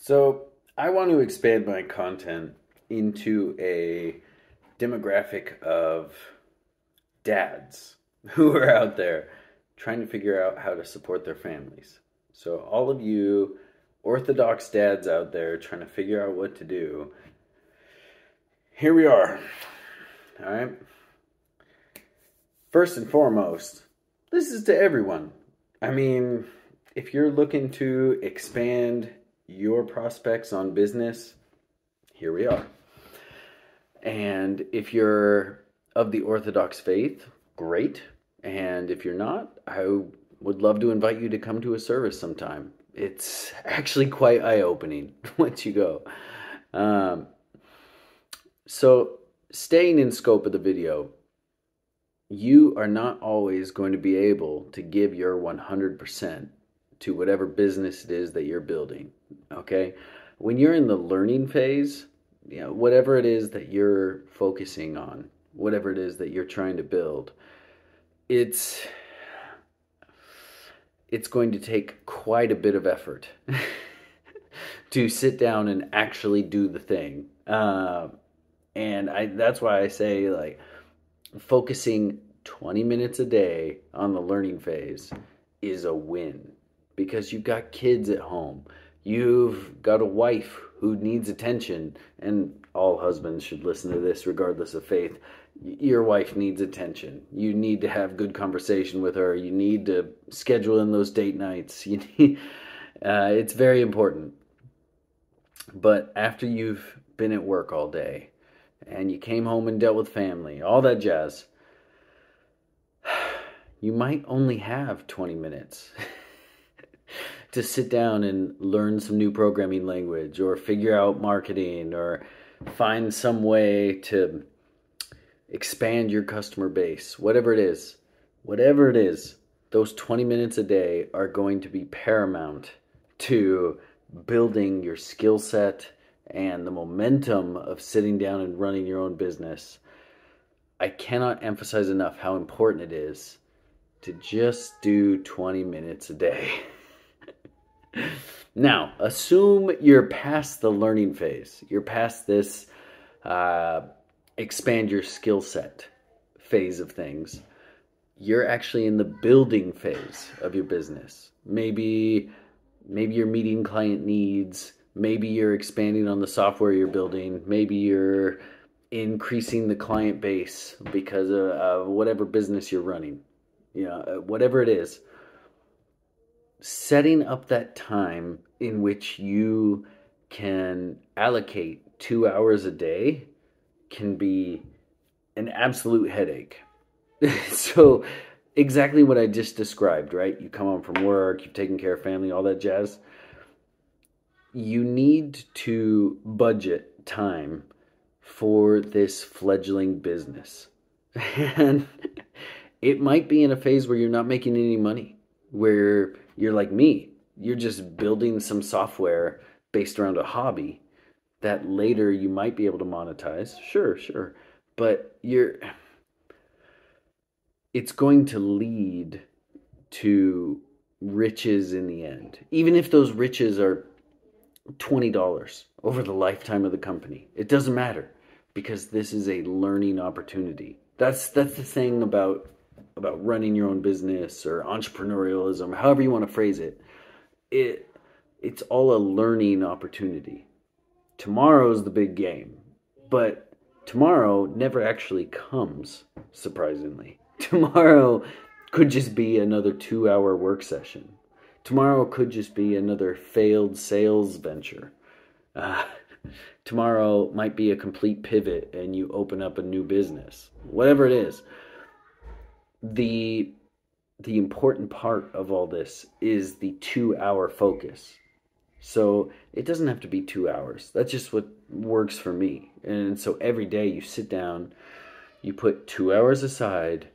So, I want to expand my content into a demographic of dads who are out there trying to figure out how to support their families. So, all of you Orthodox dads out there trying to figure out what to do, here we are. All right. First and foremost, this is to everyone. I mean, if you're looking to expand your prospects on business, here we are. And if you're of the Orthodox faith, great. And if you're not, I would love to invite you to come to a service sometime. It's actually quite eye opening once you go. Um, so, staying in scope of the video, you are not always going to be able to give your 100% to whatever business it is that you're building. Okay? When you're in the learning phase, you know, whatever it is that you're focusing on, whatever it is that you're trying to build, it's it's going to take quite a bit of effort to sit down and actually do the thing. Uh, and I that's why I say like focusing 20 minutes a day on the learning phase is a win because you've got kids at home. You've got a wife who needs attention and all husbands should listen to this regardless of faith your wife needs attention. You need to have good conversation with her. You need to schedule in those date nights. You need, uh, it's very important. But after you've been at work all day and you came home and dealt with family, all that jazz, you might only have 20 minutes to sit down and learn some new programming language or figure out marketing or find some way to expand your customer base, whatever it is, whatever it is, those 20 minutes a day are going to be paramount to building your skill set and the momentum of sitting down and running your own business. I cannot emphasize enough how important it is to just do 20 minutes a day. now, assume you're past the learning phase. You're past this uh, expand your skill set phase of things. You're actually in the building phase of your business. Maybe maybe you're meeting client needs, maybe you're expanding on the software you're building, maybe you're increasing the client base because of, of whatever business you're running. You know, uh, whatever it is. Setting up that time in which you can allocate 2 hours a day can be an absolute headache. so, exactly what I just described, right? You come home from work, you've taken care of family, all that jazz. You need to budget time for this fledgling business. And it might be in a phase where you're not making any money, where you're like me, you're just building some software based around a hobby that later you might be able to monetize. Sure, sure. But you're it's going to lead to riches in the end. Even if those riches are $20 over the lifetime of the company. It doesn't matter because this is a learning opportunity. That's that's the thing about about running your own business or entrepreneurialism, however you want to phrase it. It it's all a learning opportunity tomorrow's the big game. But tomorrow never actually comes, surprisingly. Tomorrow could just be another two hour work session. Tomorrow could just be another failed sales venture. Uh, tomorrow might be a complete pivot and you open up a new business. Whatever it is. The the important part of all this is the 2 hour focus. So it doesn't have to be two hours. That's just what works for me. And so every day you sit down, you put two hours aside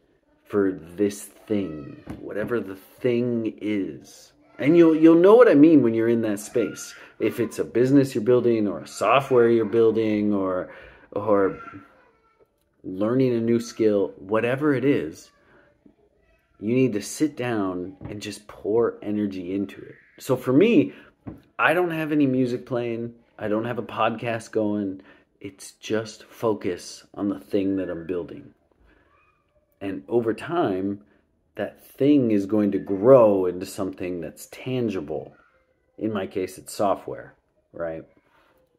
for this thing, whatever the thing is. And you'll you'll know what I mean when you're in that space. If it's a business you're building or a software you're building or or learning a new skill, whatever it is, you need to sit down and just pour energy into it. So for me, I don't have any music playing, I don't have a podcast going. It's just focus on the thing that I'm building. And over time, that thing is going to grow into something that's tangible. In my case, it's software, right?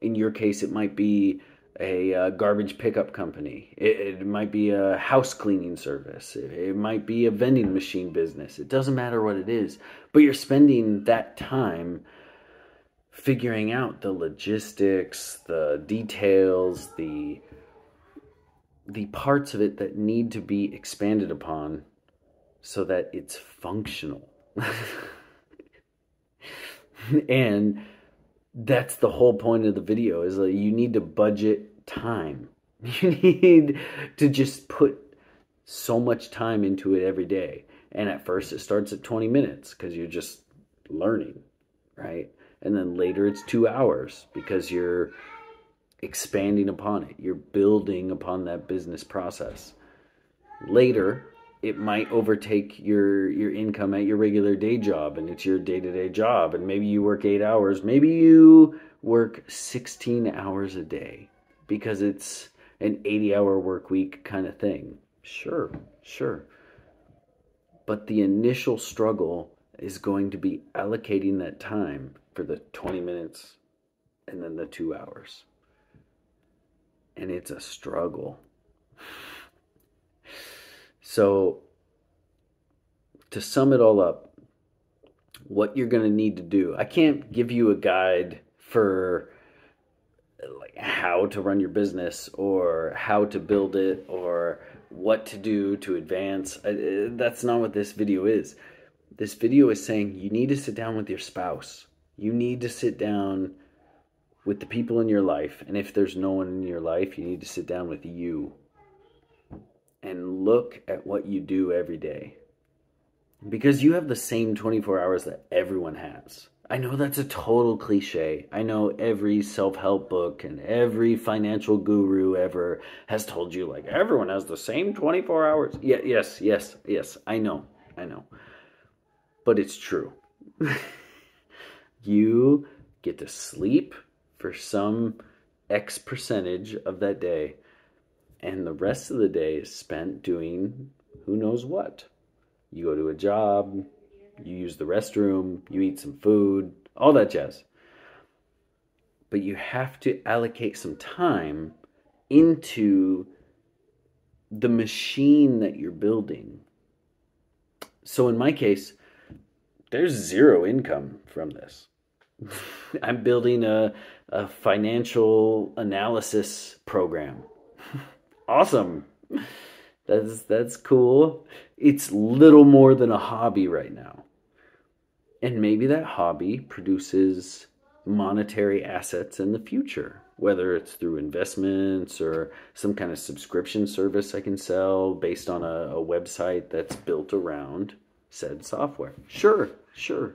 In your case, it might be a uh, garbage pickup company. It, it, might be a house cleaning service. It, it might be a vending machine business. It doesn't matter what it is, but you're spending that time figuring out the logistics, the details, the the parts of it that need to be expanded upon so that it's functional. and that's the whole point of the video is that you need to budget time. You need to just put so much time into it every day. And at first it starts at 20 minutes because you're just learning, right? And then later it's 2 hours because you're expanding upon it. You're building upon that business process. Later, it might overtake your your income at your regular day job and it's your day-to-day job and maybe you work 8 hours, maybe you work 16 hours a day because it's an 80-hour work week kind of thing. Sure, sure. But the initial struggle is going to be allocating that time for the 20 minutes and then the 2 hours and it's a struggle. So, to sum it all up, what you're going to need to do, I can't give you a guide for like how to run your business or how to build it or what to do to advance. Eh, that's not what this video is. This video is saying you need to sit down with your spouse. You need to sit down with the people in your life. And if there's no one in your life, you need to sit down with you and look at what you do every day. Because you have the same 24 hours that everyone has. I know that's a total cliche. I know every self help book and every financial guru ever has told you, like, everyone has the same 24 hours. Yeah, yes, yes, yes. I know. I know. But it's true. you get to sleep for some X percentage of that day, and the rest of the day is spent doing who knows what. You go to a job, you use the restroom, you eat some food, all that jazz. But you have to allocate some time into the machine that you're building. So in my case, there's zero income from this. I'm building a, a financial analysis program. Awesome. That's that's cool. It's little more than a hobby right now. And maybe that hobby produces monetary assets in the future, whether it's through investments or some kind of subscription service I can sell based on a, a website that's built around said software. Sure, sure.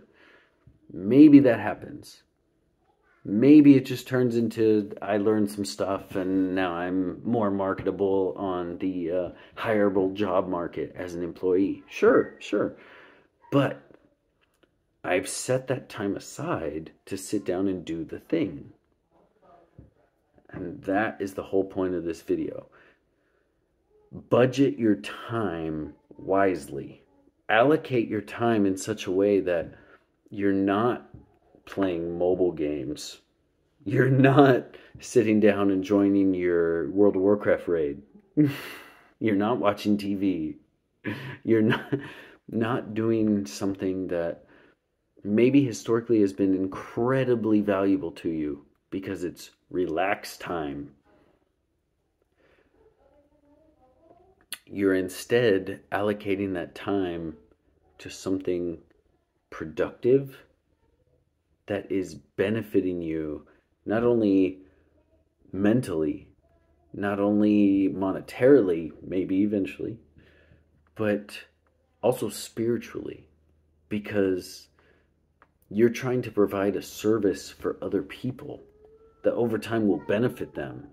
Maybe that happens. Maybe it just turns into I learned some stuff and now I'm more marketable on the uh, hireable job market as an employee. Sure, sure. But I've set that time aside to sit down and do the thing. And that is the whole point of this video. Budget your time wisely. Allocate your time in such a way that you're not playing mobile games. You're not sitting down and joining your World of Warcraft raid. you're not watching TV. You're not not doing something that maybe historically has been incredibly valuable to you because it's relaxed time. You're instead allocating that time to something productive that is benefiting you not only mentally, not only monetarily, maybe eventually, but also spiritually, because you're trying to provide a service for other people that over time will benefit them,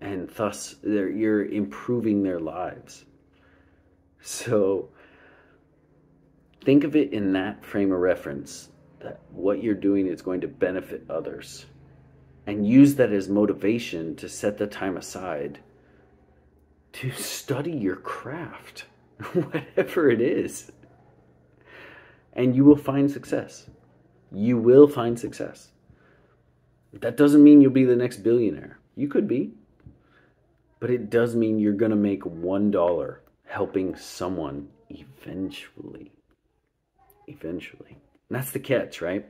and thus you're improving their lives. So, think of it in that frame of reference. That what you're doing is going to benefit others and use that as motivation to set the time aside to study your craft, whatever it is. And you will find success. You will find success. That doesn't mean you'll be the next billionaire. You could be. But it does mean you're going to make $1 helping someone eventually. Eventually. That's the catch, right?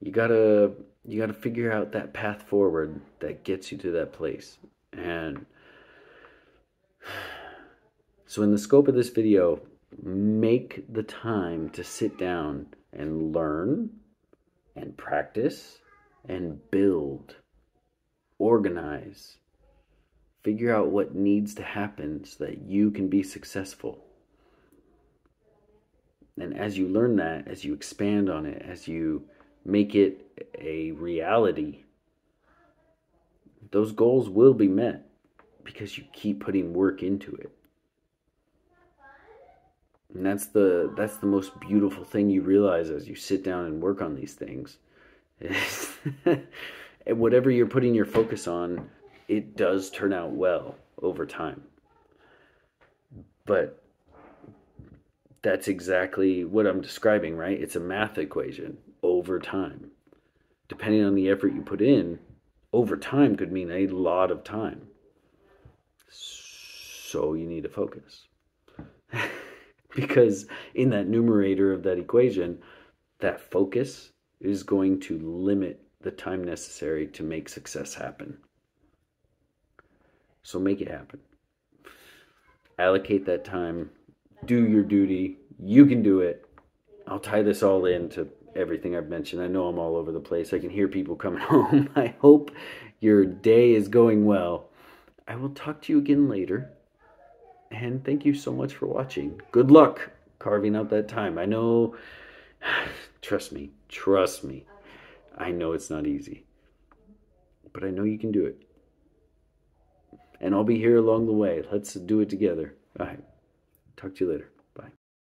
You got to you got to figure out that path forward that gets you to that place. And so in the scope of this video, make the time to sit down and learn and practice and build, organize, figure out what needs to happen so that you can be successful. And as you learn that, as you expand on it, as you make it a reality, those goals will be met because you keep putting work into it. And that's the that's the most beautiful thing you realize as you sit down and work on these things. and whatever you're putting your focus on, it does turn out well over time. But that's exactly what I'm describing, right? It's a math equation over time. Depending on the effort you put in, over time could mean a lot of time. So you need to focus. because in that numerator of that equation, that focus is going to limit the time necessary to make success happen. So make it happen. Allocate that time. Do your duty. You can do it. I'll tie this all into everything I've mentioned. I know I'm all over the place. I can hear people coming home. I hope your day is going well. I will talk to you again later. And thank you so much for watching. Good luck carving out that time. I know, trust me, trust me. I know it's not easy. But I know you can do it. And I'll be here along the way. Let's do it together. All right. Talk to you later.